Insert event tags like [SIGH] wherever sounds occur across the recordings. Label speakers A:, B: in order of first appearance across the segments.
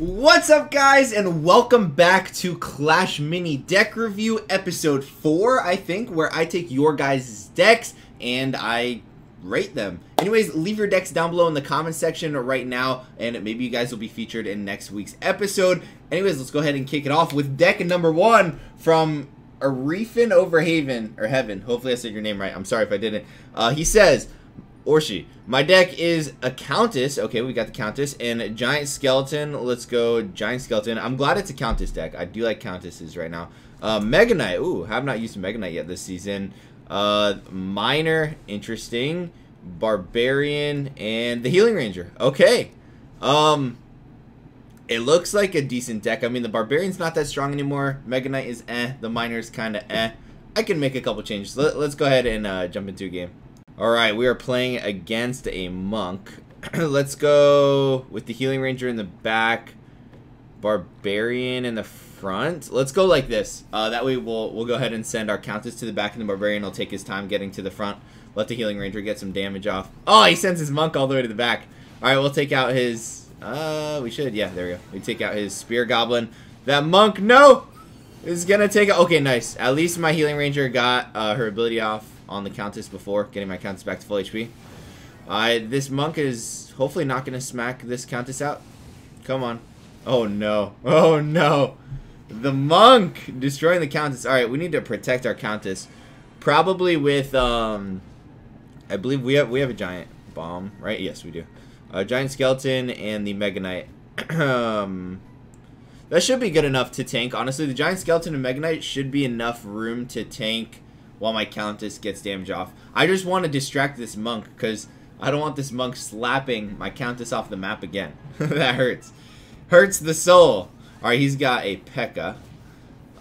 A: What's up guys and welcome back to Clash Mini Deck Review episode 4 I think where I take your guys' decks and I rate them. Anyways, leave your decks down below in the comment section right now and maybe you guys will be featured in next week's episode. Anyways, let's go ahead and kick it off with deck number 1 from Arifin Overhaven or Heaven. Hopefully I said your name right. I'm sorry if I didn't. Uh, he says or she. My deck is a Countess. Okay, we got the Countess. And Giant Skeleton. Let's go Giant Skeleton. I'm glad it's a Countess deck. I do like Countesses right now. Uh, Mega Knight. Ooh, have not used Mega Knight yet this season. Uh, Miner. Interesting. Barbarian. And the Healing Ranger. Okay. Um... It looks like a decent deck. I mean, the Barbarian's not that strong anymore. Mega Knight is eh. The Miner's kind of eh. I can make a couple changes. Let, us go ahead and uh, jump into a game. Alright, we are playing against a monk. [CLEARS THROAT] Let's go with the healing ranger in the back, barbarian in the front. Let's go like this. Uh, that way we'll we'll go ahead and send our countess to the back, and the barbarian will take his time getting to the front. Let the healing ranger get some damage off. Oh, he sends his monk all the way to the back. All right, we'll take out his. Uh, we should. Yeah, there we go. We take out his spear goblin. That monk, no, is gonna take. Okay, nice. At least my healing ranger got uh, her ability off on the Countess before, getting my Countess back to full HP. This Monk is hopefully not going to smack this Countess out. Come on. Oh, no. [LAUGHS] Oh, no. The Monk destroying the Countess. Alright, we need to protect our Countess. Probably with, um... I believe we have we have a Giant Bomb, right? Yes, we do. A Giant Skeleton and the Mega Knight. [CLEARS THROAT] um... That should be good enough to tank. Honestly, the Giant Skeleton and Mega Knight should be enough room to tank while my Countess gets damage off. I just want to distract this monk because I don't want this monk slapping my Countess off the map again. [LAUGHS] that hurts. Hurts the soul. Alright, he's got a P.E.K.K.A.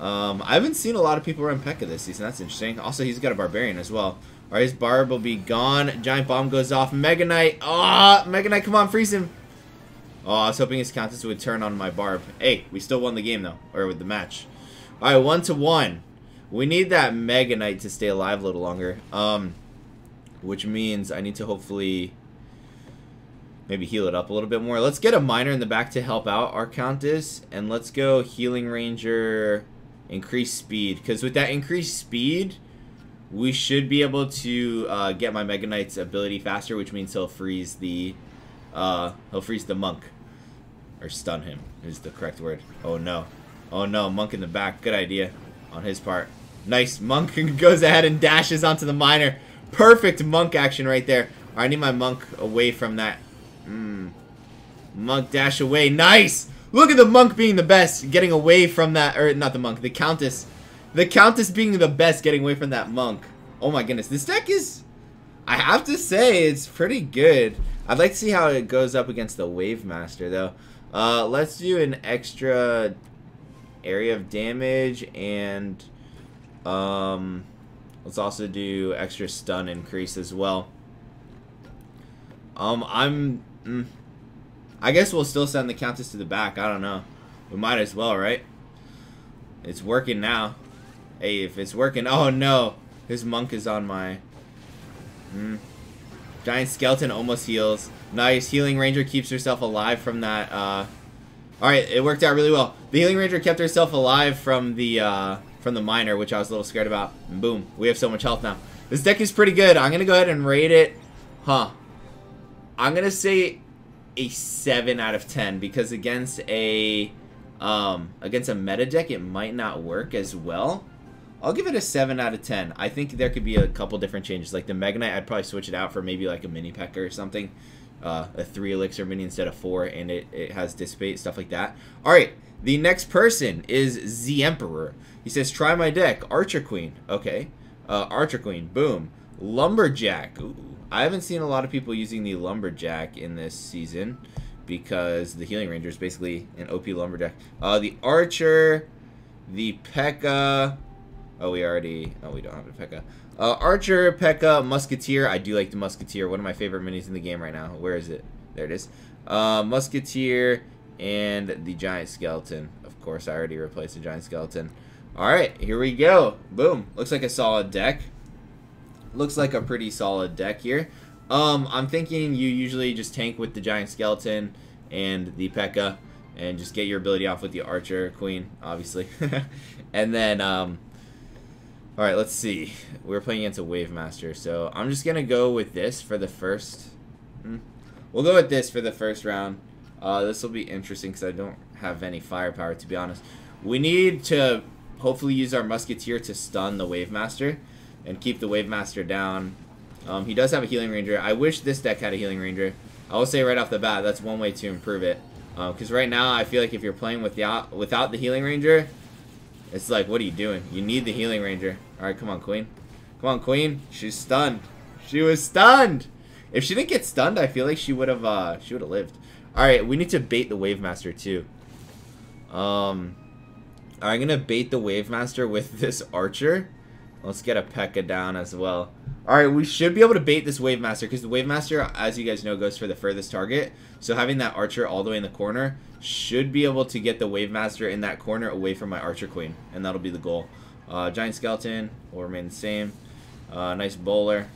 A: Um, I haven't seen a lot of people run P.E.K.K.A. this season. That's interesting. Also, he's got a Barbarian as well. Alright, his Barb will be gone. Giant Bomb goes off. Mega Knight. Ah, oh, Mega Knight, come on, freeze him. Oh, I was hoping his Countess would turn on my Barb. Hey, we still won the game, though. Or with the match. Alright, one to one. We need that Mega Knight to stay alive a little longer. Um, which means I need to hopefully maybe heal it up a little bit more. Let's get a Miner in the back to help out our Countess. And let's go Healing Ranger, increase speed. Because with that increased speed, we should be able to uh, get my Mega Knight's ability faster, which means he'll freeze the uh, he'll freeze the monk. Or stun him is the correct word. Oh no. Oh no, monk in the back. Good idea on his part. Nice. Monk goes ahead and dashes onto the miner. Perfect monk action right there. I need my monk away from that. Mm. Monk dash away. Nice! Look at the monk being the best, getting away from that, or not the monk, the countess. The countess being the best, getting away from that monk. Oh my goodness, this deck is, I have to say, it's pretty good. I'd like to see how it goes up against the Wave Master, though. Uh, let's do an extra area of damage and um, let's also do extra stun increase as well. Um, I'm... Mm, I guess we'll still send the Countess to the back. I don't know. We might as well, right? It's working now. Hey, if it's working... Oh, no. His monk is on my... Mm. Giant Skeleton almost heals. Nice. Healing Ranger keeps herself alive from that... Uh... Alright, it worked out really well. The Healing Ranger kept herself alive from the... Uh from the miner, which I was a little scared about. And boom, we have so much health now. This deck is pretty good. I'm going to go ahead and rate it. Huh. I'm going to say a 7 out of 10 because against a um, against a meta deck, it might not work as well. I'll give it a 7 out of 10. I think there could be a couple different changes. Like the Mega Knight, I'd probably switch it out for maybe like a mini P.E.K.K.A. or something. Uh, a 3 elixir mini instead of 4, and it, it has dissipate, stuff like that. Alright, the next person is the Emperor. He says, try my deck. Archer Queen. Okay. Uh, Archer Queen. Boom. Lumberjack. Ooh. I haven't seen a lot of people using the Lumberjack in this season because the Healing Ranger is basically an OP Lumberjack. Uh, the Archer, the P.E.K.K.A. Oh, we already... Oh, we don't have a P.E.K.K.A. Uh, Archer, P.E.K.K.A., Musketeer. I do like the Musketeer. One of my favorite minis in the game right now. Where is it? There it is. Uh, Musketeer and the Giant Skeleton. Of course, I already replaced the Giant Skeleton. Alright, here we go. Boom. Looks like a solid deck. Looks like a pretty solid deck here. Um, I'm thinking you usually just tank with the Giant Skeleton and the P.E.K.K.A. and just get your ability off with the Archer Queen, obviously. [LAUGHS] and then, um, all right, let's see. We're playing against a Wave Master, so I'm just gonna go with this for the first. Hmm. We'll go with this for the first round. Uh, this will be interesting because I don't have any firepower, to be honest. We need to hopefully use our Musketeer to stun the Wave Master and keep the Wave Master down. Um, he does have a Healing Ranger. I wish this deck had a Healing Ranger. I will say right off the bat, that's one way to improve it. Because uh, right now, I feel like if you're playing without, without the Healing Ranger, it's like, what are you doing? You need the Healing Ranger. Alright, come on, Queen. Come on, Queen. She's stunned. She was stunned! If she didn't get stunned, I feel like she would have uh, she would have lived. Alright, we need to bait the Wave Master too. Um, I'm gonna bait the Wave Master with this Archer. Let's get a P.E.K.K.A down as well. Alright, we should be able to bait this Wave Master because the Wave Master, as you guys know, goes for the furthest target. So having that Archer all the way in the corner should be able to get the Wave Master in that corner away from my Archer Queen. And that'll be the goal. Uh, Giant Skeleton will remain the same. Uh, nice Bowler.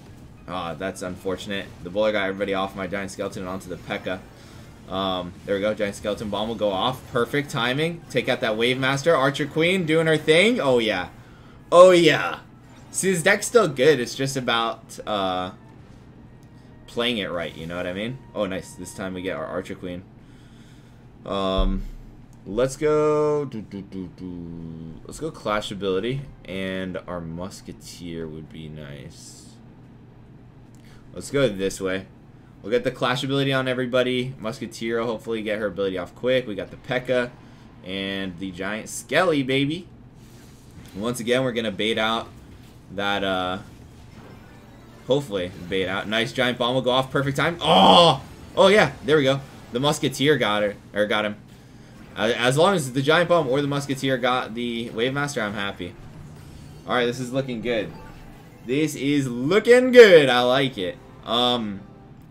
A: Ah, that's unfortunate. The Bowler got everybody off my Giant Skeleton and onto the P.E.K.K.A. Um, there we go. Giant Skeleton Bomb will go off. Perfect timing. Take out that Wave Master. Archer Queen doing her thing. Oh, yeah. Oh, yeah. See, his deck's still good. It's just about uh, playing it right. You know what I mean? Oh, nice. This time we get our Archer Queen. Um, let's go. Doo, doo, doo, let's go Clash Ability, and our Musketeer would be nice. Let's go this way. We'll get the Clash ability on everybody. Musketeer will hopefully get her ability off quick. We got the P.E.K.K.A. and the Giant Skelly, baby. Once again, we're going to bait out that, uh, hopefully, bait out. Nice Giant Bomb will go off. Perfect time. Oh! Oh, yeah. There we go. The Musketeer got her, or got him. As long as the Giant Bomb or the Musketeer got the Wave Master, I'm happy. Alright, this is looking good. This is looking good. I like it. Um...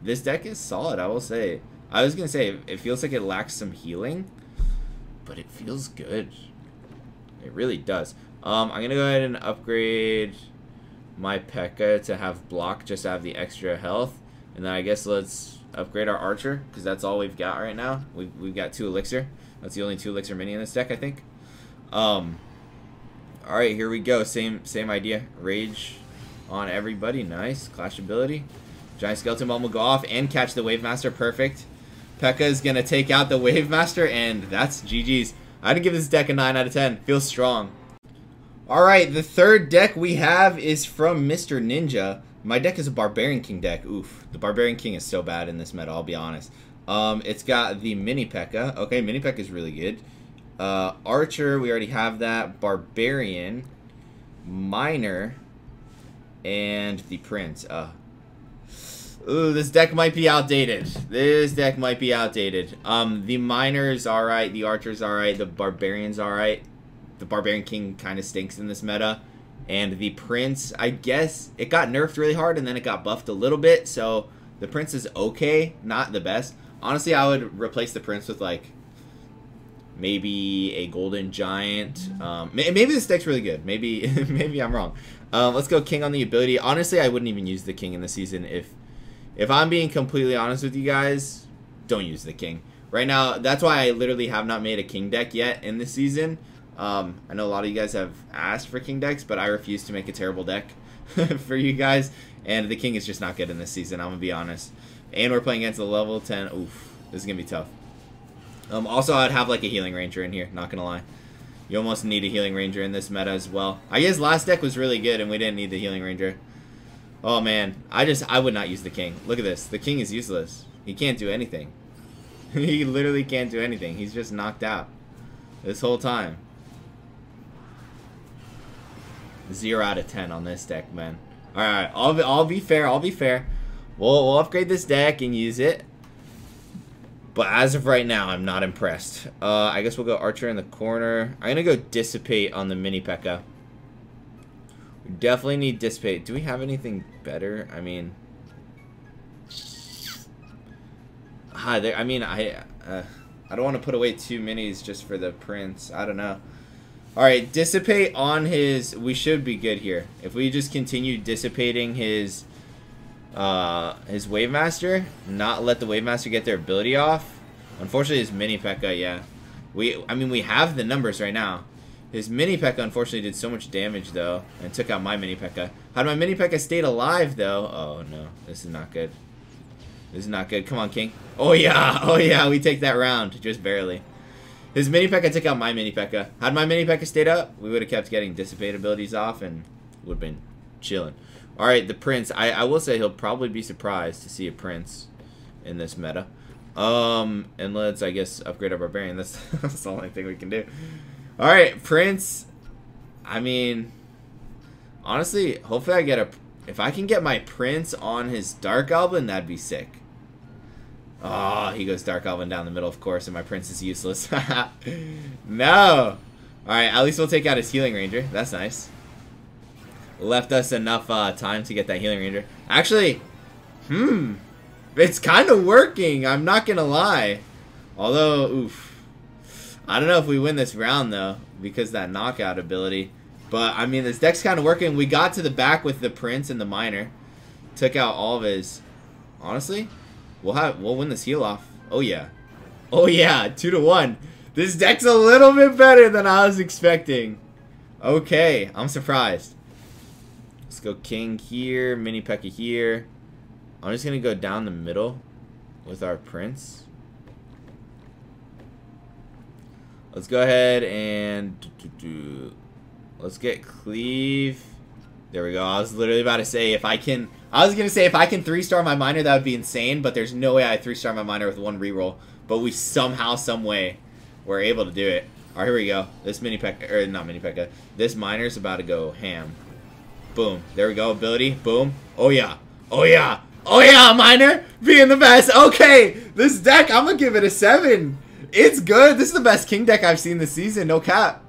A: This deck is solid, I will say. I was to say, it feels like it lacks some healing, but it feels good. It really does. Um, I'm to go ahead and upgrade my P.E.K.K.A. to have block, just to have the extra health. And then I guess let's upgrade our Archer, because that's all we've got right now. We've, we've got two Elixir. That's the only two Elixir mini in this deck, I think. Um, Alright, here we go. Same same idea. Rage on everybody. Nice. Clash ability. Giant Skeleton Bomb will go off and catch the Wave Master. Perfect. P.E.K.K.A is going to take out the Wave Master, and that's GG's. I'd give this deck a 9 out of 10. Feels strong. Alright, the third deck we have is from Mr. Ninja. My deck is a Barbarian King deck. Oof, the Barbarian King is so bad in this meta, I'll be honest. Um, it's got the Mini P.E.K.K.A. Okay, Mini P.E.K.K.A is really good. Uh, Archer, we already have that. Barbarian, Miner, and the Prince. Uh, Ooh, this deck might be outdated. This deck might be outdated. Um, the Miner's alright, the Archer's alright, the Barbarian's alright. The Barbarian King kind of stinks in this meta. And the Prince, I guess, it got nerfed really hard and then it got buffed a little bit. So, the Prince is okay, not the best. Honestly, I would replace the Prince with, like, maybe a Golden Giant. Um, maybe this deck's really good. Maybe [LAUGHS] maybe I'm wrong. Um, let's go King on the ability. Honestly, I wouldn't even use the King in the season if if I'm being completely honest with you guys, don't use the king. Right now, that's why I literally have not made a king deck yet in this season. Um, I know a lot of you guys have asked for king decks, but I refuse to make a terrible deck [LAUGHS] for you guys. And the king is just not good in this season, I'm going to be honest. And we're playing against the level 10. Oof, this is going to be tough. Um, also, I'd have like a healing ranger in here, not going to lie. You almost need a healing ranger in this meta as well. I guess last deck was really good and we didn't need the healing ranger. Oh man, I just I would not use the king. Look at this. The king is useless. He can't do anything. [LAUGHS] he literally can't do anything. He's just knocked out this whole time. Zero out of ten on this deck, man. All right, I'll be, I'll be fair. I'll be fair. We'll we'll upgrade this deck and use it. But as of right now, I'm not impressed. Uh, I guess we'll go Archer in the corner. I'm gonna go Dissipate on the Mini P.E.K.K.A. We definitely need Dissipate. Do we have anything better? I mean... Hi there. I mean, I... Uh, I don't want to put away two minis just for the Prince. I don't know. Alright, Dissipate on his... We should be good here. If we just continue dissipating his... Uh, his Wave Master, not let the Wave Master get their ability off. Unfortunately, his Mini P.E.K.K.A, yeah. We, I mean, we have the numbers right now. His mini P.E.K.K.A. unfortunately did so much damage though, and took out my mini P.E.K.K.A. Had my mini P.E.K.K.A. stayed alive though, oh no, this is not good. This is not good. Come on, King. Oh yeah, [LAUGHS] oh yeah, we take that round, just barely. His mini P.E.K.K.A. took out my mini P.E.K.K.A. Had my mini P.E.K.K.A. stayed up, we would have kept getting dissipate abilities off and would have been chilling. All right, the Prince. I, I will say he'll probably be surprised to see a Prince in this meta. Um, and let's, I guess, upgrade our Barbarian. That's, [LAUGHS] that's the only thing we can do. All right, Prince. I mean, honestly, hopefully I get a... If I can get my Prince on his Dark Goblin, that'd be sick. Oh, he goes Dark Goblin down the middle, of course, and my Prince is useless. [LAUGHS] no! Alright, at least we'll take out his Healing Ranger. That's nice. Left us enough uh, time to get that Healing Ranger. Actually, hmm, it's kind of working. I'm not going to lie. Although, oof. I don't know if we win this round, though, because that knockout ability. But, I mean, this deck's kind of working. We got to the back with the Prince and the Miner. Took out all of his... Honestly, we'll have we'll win this heal off. Oh, yeah. Oh, yeah. Two to one. This deck's a little bit better than I was expecting. Okay, I'm surprised. Let's go King here, Mini P.E.K.K.A. here. I'm just to go down the middle with our Prince. Let's go ahead and do, do, do. let's get Cleave. There we go. I was literally about to say if I can. I was gonna say if I can three star my miner, that would be insane. But there's no way I three star my miner with one reroll. But we somehow, some way, were able to do it. All right, here we go. This mini peck or not mini pekka. This miner's about to go ham. Boom. There we go. Ability. Boom. Oh yeah. Oh yeah. Oh yeah, miner being the best. Okay, this deck I'm gonna give it a seven. It's good. This is the best king deck I've seen this season. No cap.